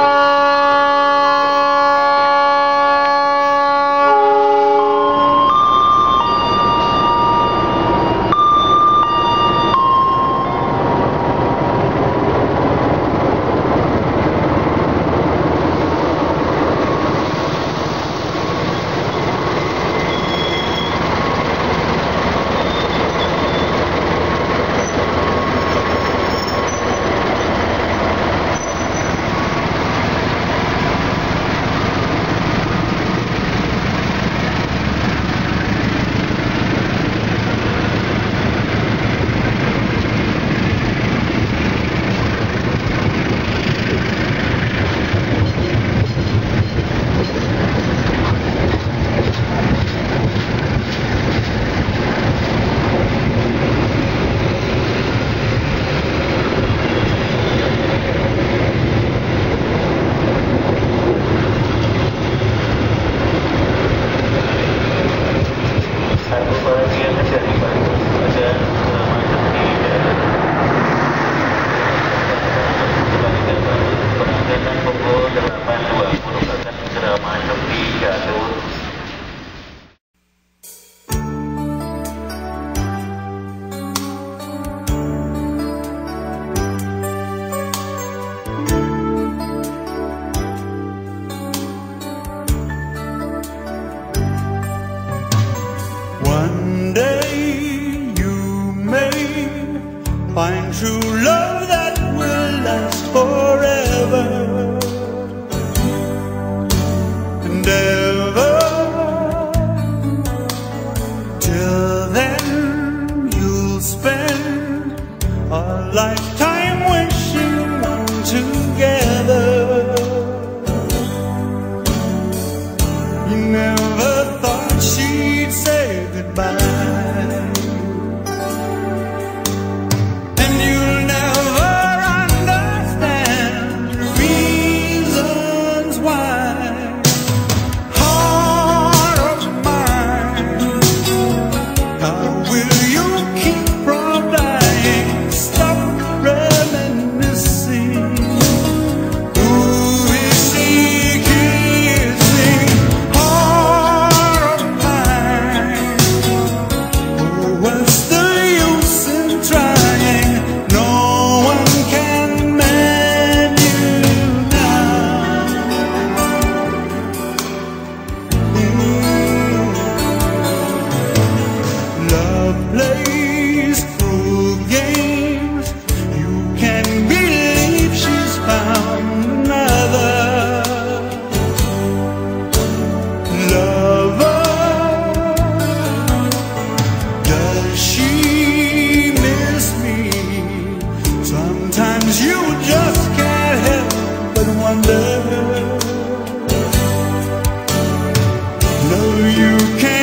Música true. plays cruel games. You can believe she's found another lover. Does she miss me? Sometimes you just can't help but wonder. No, you can't.